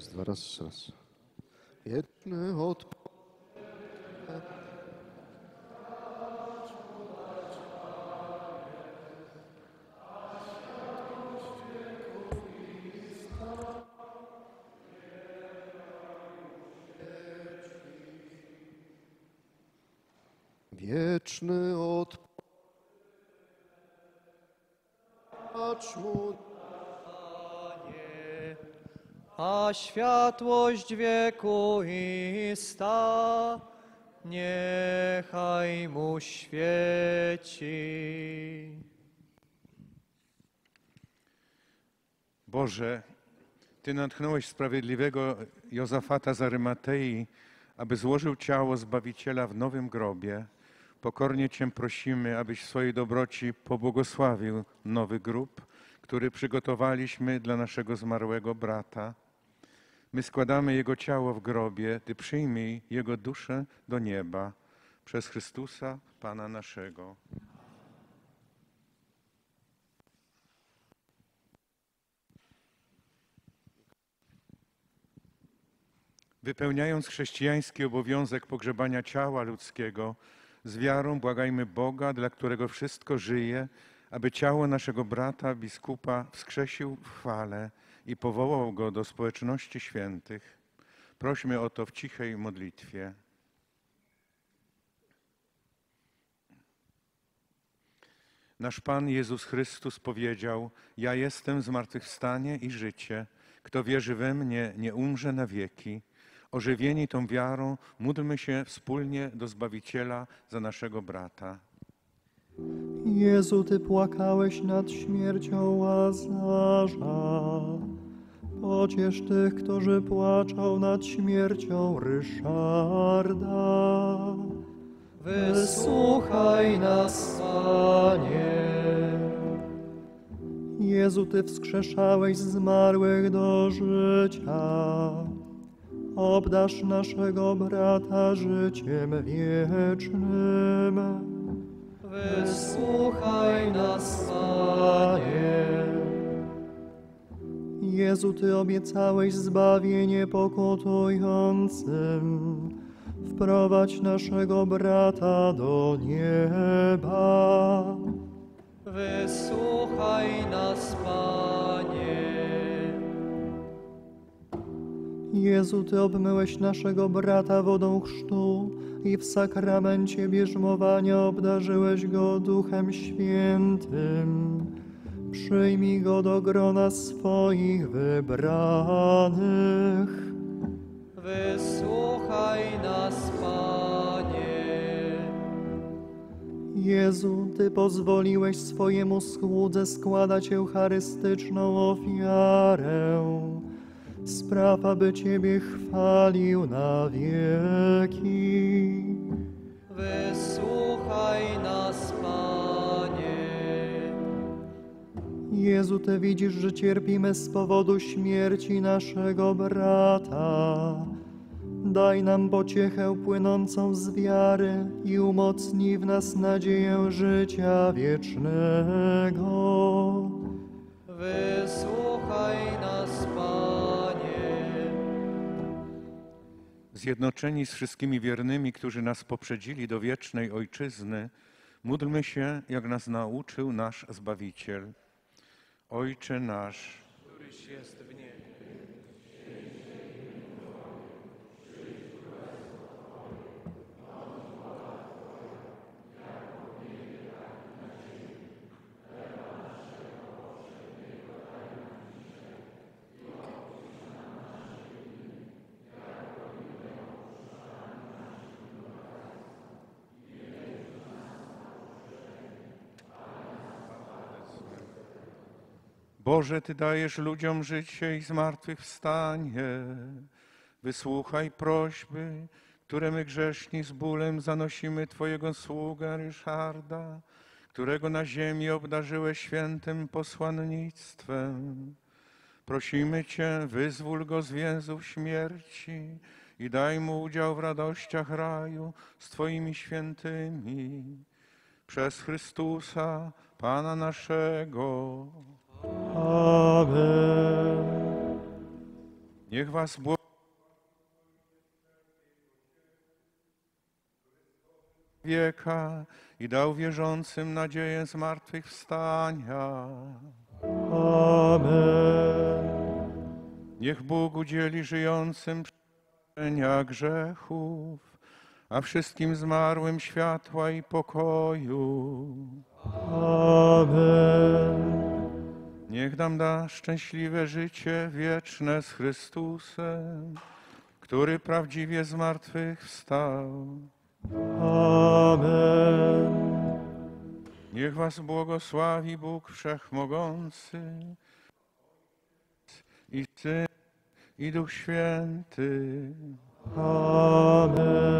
Աստված, Աստված։ Եթե հոտ światłość wieku ista niechaj mu świeci. Boże, Ty natchnąłeś sprawiedliwego Jozafata z Arymatei, aby złożył ciało Zbawiciela w nowym grobie. Pokornie Cię prosimy, abyś w swojej dobroci pobłogosławił nowy grób, który przygotowaliśmy dla naszego zmarłego brata. My składamy Jego ciało w grobie, Ty przyjmij Jego duszę do nieba przez Chrystusa, Pana naszego. Wypełniając chrześcijański obowiązek pogrzebania ciała ludzkiego, z wiarą błagajmy Boga, dla którego wszystko żyje, aby ciało naszego brata, biskupa, wskrzesił w chwale i powołał go do społeczności świętych. Prośmy o to w cichej modlitwie. Nasz Pan Jezus Chrystus powiedział: Ja jestem zmartwychwstanie i życie. Kto wierzy we mnie, nie umrze na wieki. Ożywieni tą wiarą, módlmy się wspólnie do Zbawiciela za naszego brata. Jezu, Ty płakałeś nad śmiercią Łazarza. Pociesz tych, którzy płaczą nad śmiercią Ryszarda. Wysłuchaj nas, Panie. Jezu, Ty wskrzeszałeś zmarłych do życia. Obdasz naszego brata życiem wiecznym. Wysłuchaj nas, Panie. Jezu, Ty obiecałeś zbawienie pokutującym. Wprowadź naszego brata do nieba. Wysłuchaj nas, Panie. Jezu, Ty obmyłeś naszego brata wodą chrztu i w sakramencie bierzmowania obdarzyłeś go Duchem Świętym. Przyjmij go do grona swoich wybranych. Wysłuchaj nas, Panie. Jezu, Ty pozwoliłeś swojemu słudze składać eucharystyczną ofiarę. Spraw, aby Ciebie chwalił na wieki. Wysłuchaj nas, Panie. Jezu, Ty widzisz, że cierpimy z powodu śmierci naszego brata. Daj nam pociechę płynącą z wiary i umocnij w nas nadzieję życia wiecznego. Wysłuchaj nas, Panie. Zjednoczeni z wszystkimi wiernymi, którzy nas poprzedzili do wiecznej Ojczyzny, módlmy się, jak nas nauczył nasz Zbawiciel. Ojcze nasz, Któryś jest w Boże, Ty dajesz ludziom życie i zmartwychwstanie. Wysłuchaj prośby, które my grzeszni z bólem zanosimy Twojego sługę Ryszarda, którego na ziemi obdarzyłeś świętym posłannictwem. Prosimy Cię, wyzwól go z więzów śmierci i daj mu udział w radościach raju z Twoimi świętymi. Przez Chrystusa, Pana naszego. Amen. Niech was bło... wieka i dał wierzącym nadzieję zmartwychwstania. Amen. Niech Bóg udzieli żyjącym przebaczenia grzechów, a wszystkim zmarłym światła i pokoju. Amen. Niech nam da szczęśliwe życie wieczne z Chrystusem, który prawdziwie zmartwychwstał. Amen. Niech was błogosławi Bóg Wszechmogący i Syn i Duch Święty. Amen.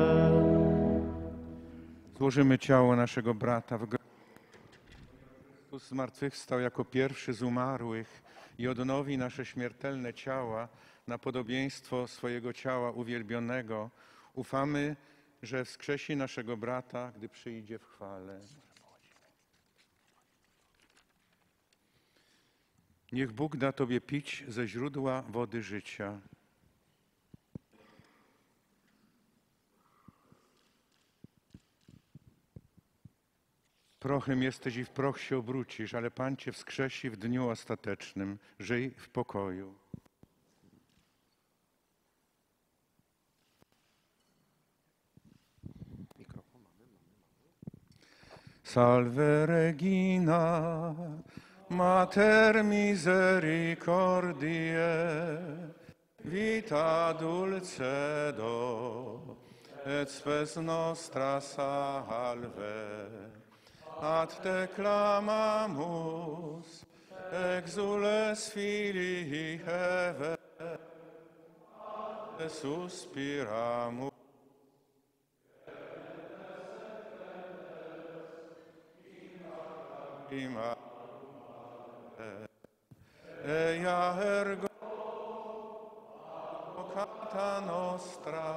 Złożymy ciało naszego brata w grobie. Chrystus zmartwychwstał jako pierwszy z umarłych i odnowi nasze śmiertelne ciała na podobieństwo swojego ciała uwielbionego. Ufamy, że wskrzesi naszego brata, gdy przyjdzie w chwale. Niech Bóg da Tobie pić ze źródła wody życia. Prochem jesteś i w proch się obrócisz, ale Pan Cię wskrzesi w dniu ostatecznym. Żyj w pokoju. Salve Regina, Mater misericordiae, vita dulcedo, et spes nostra salve. Ad te clamamus, exules filii Heve, suspiramus. Ima Eia ergo cata nostra,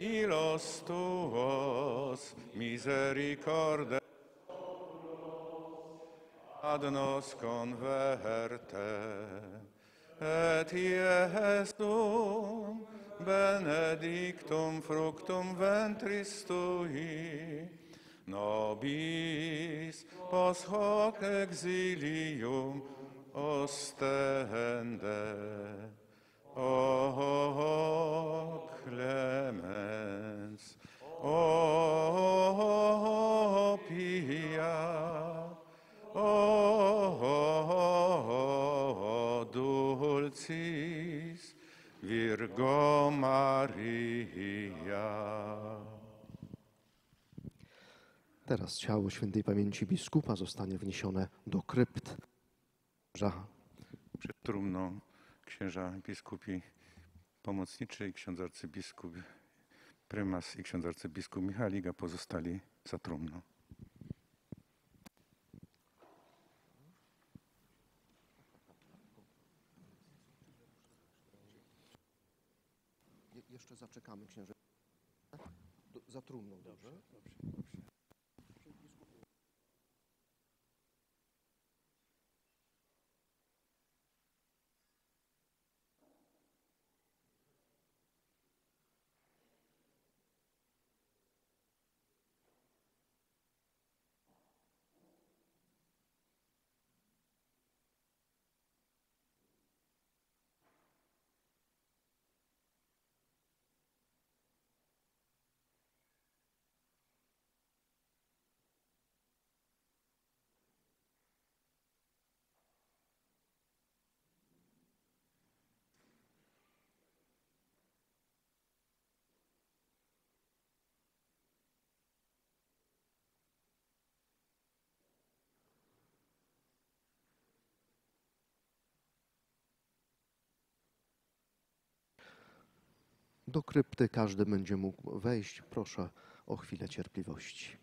ilos tuos misericorde ad nos converte, et Iesum benedictum fructum ventris tui, nobis pos hoc exilium ostende. O clemens, o dulcis Virgo Maria. Teraz ciało świętej pamięci biskupa zostanie wniesione do krypt. Przed trumną księża biskupi pomocniczy i ksiądz arcybiskup prymas i ksiądz arcybiskup Michalik, a pozostali za trumną. Jeszcze zaczekamy księże. Za trumną, dobrze? Do krypty każdy będzie mógł wejść. Proszę o chwilę cierpliwości.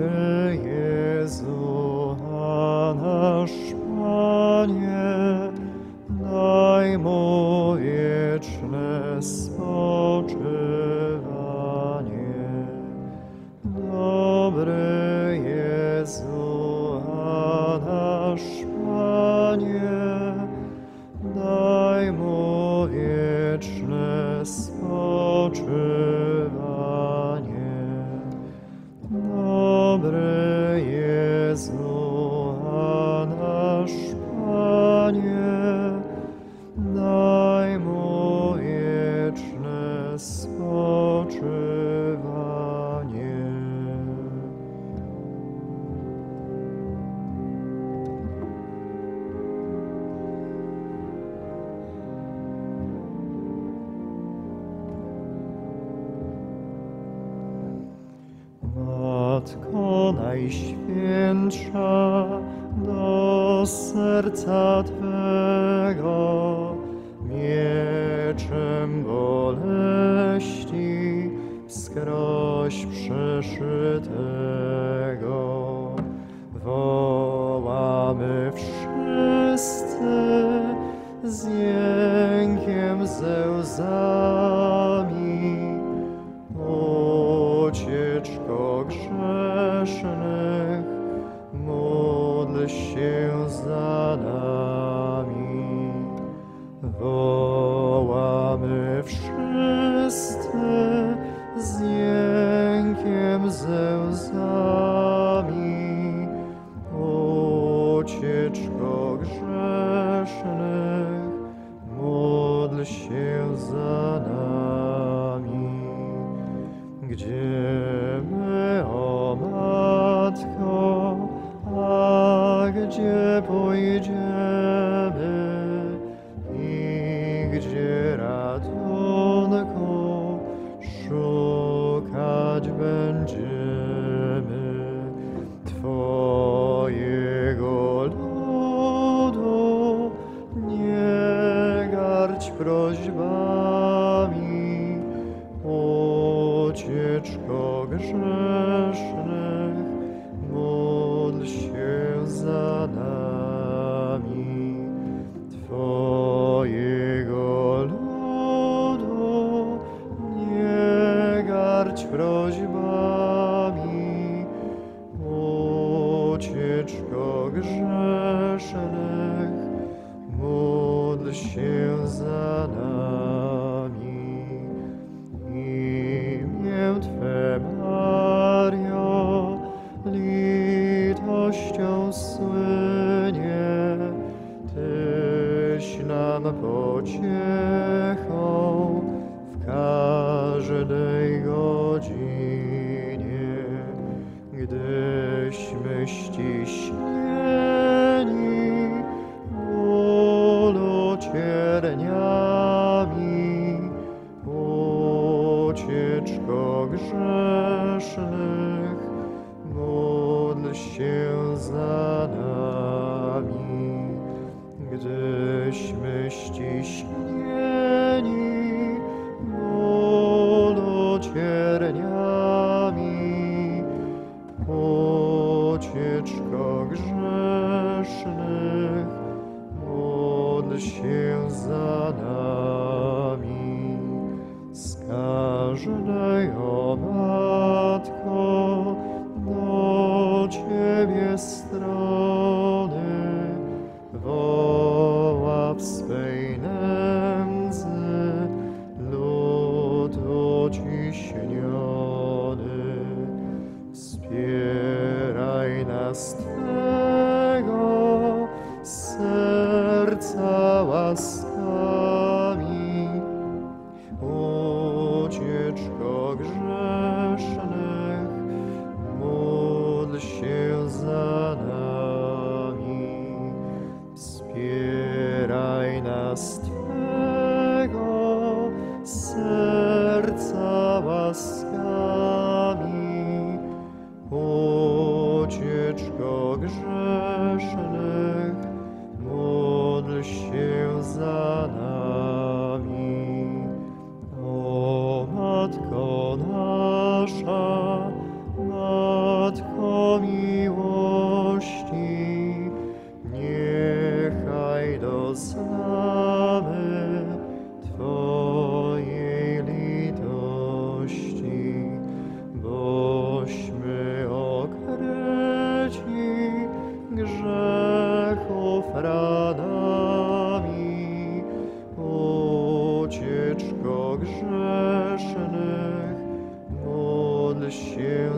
water. wszystkie strony woła w swej nędzy lud uciśniony. Wspieraj nas Twego serca łaski.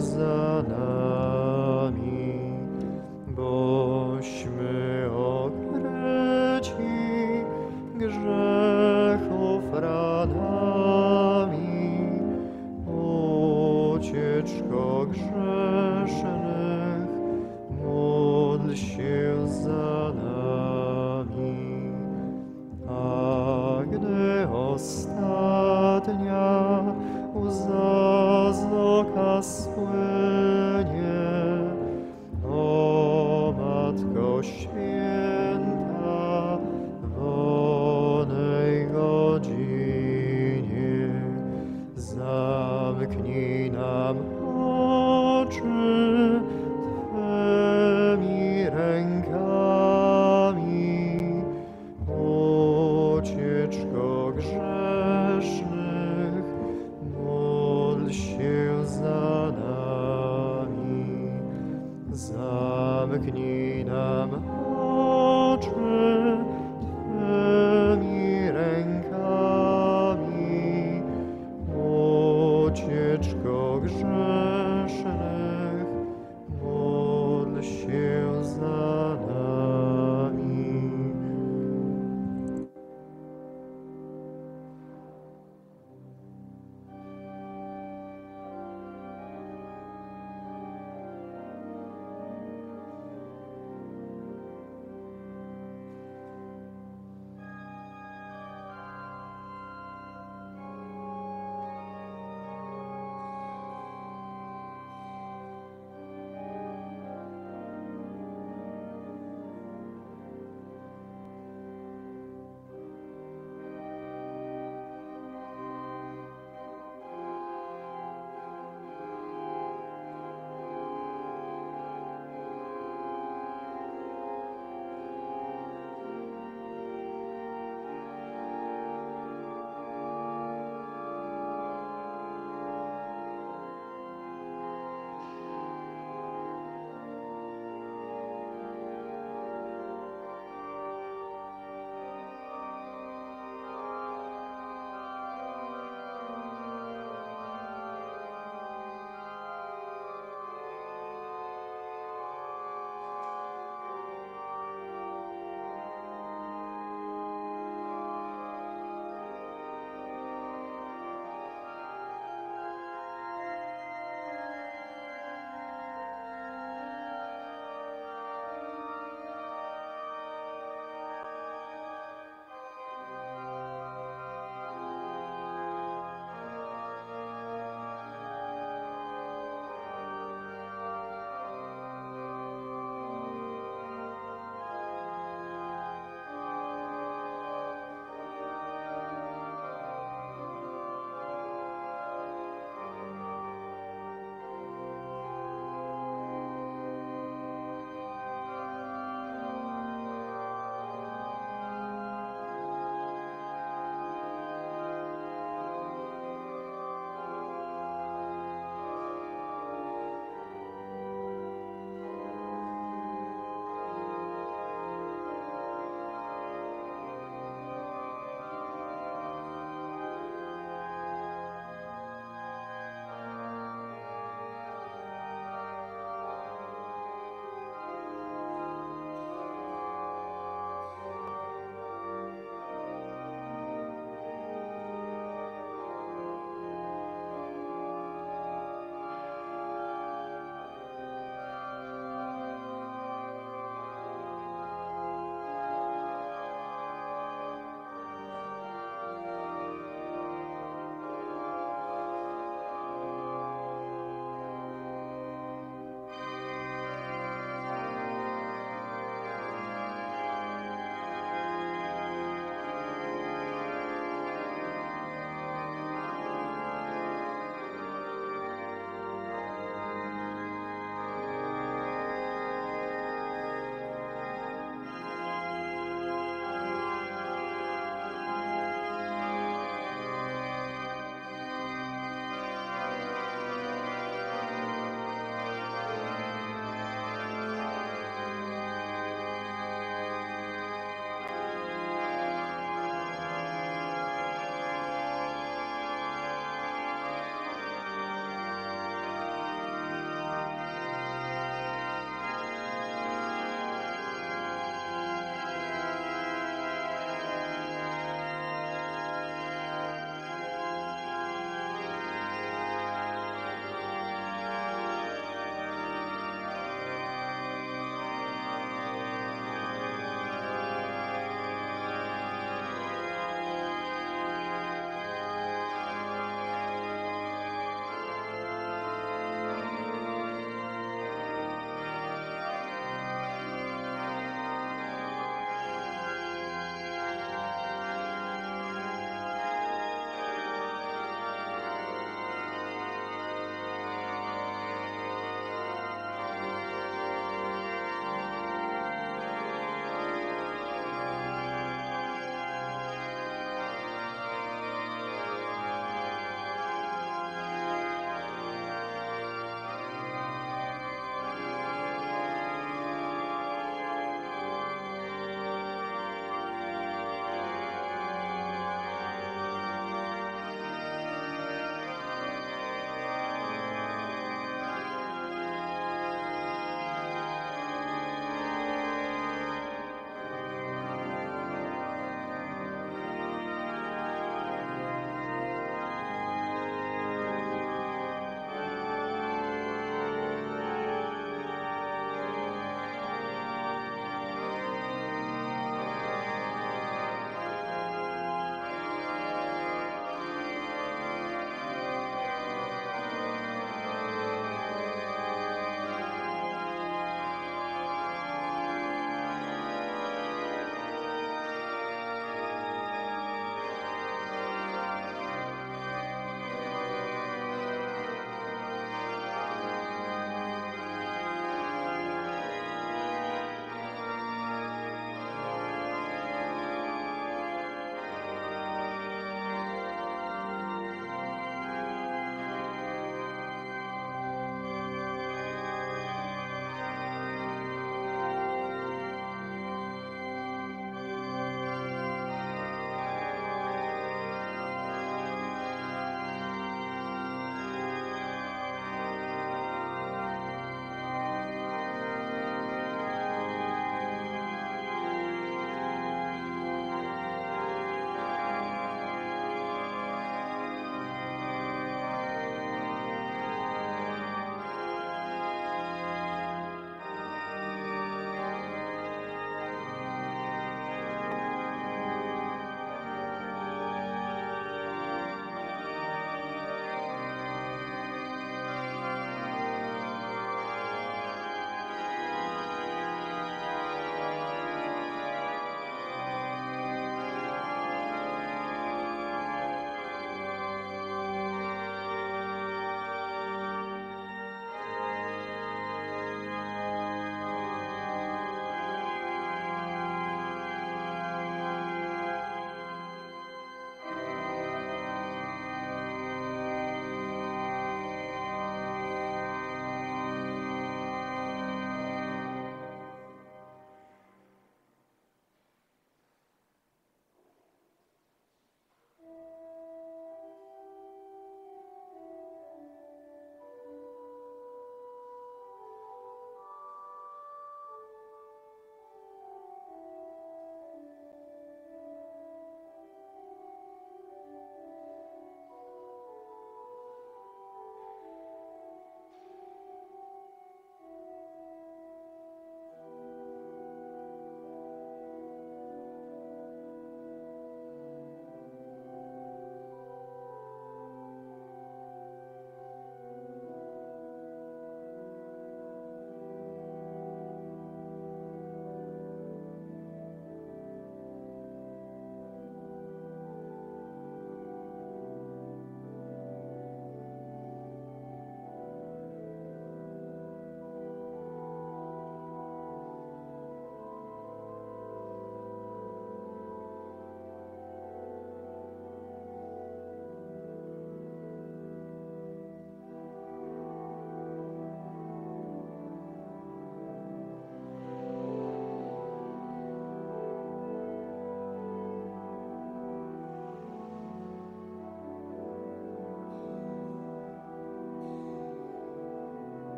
Się